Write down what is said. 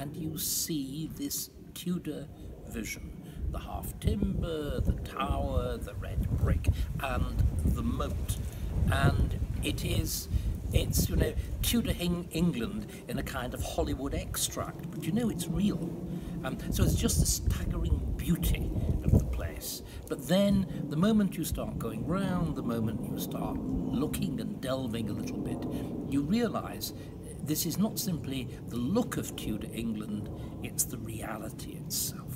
and you see this Tudor vision. The half timber, the tower, the red brick, and the moat. And it is, it's, you know, Tudor England in a kind of Hollywood extract, but you know it's real. Um, so it's just the staggering beauty of the place. But then, the moment you start going round, the moment you start looking and delving a little bit, you realise this is not simply the look of Tudor England, it's the reality itself.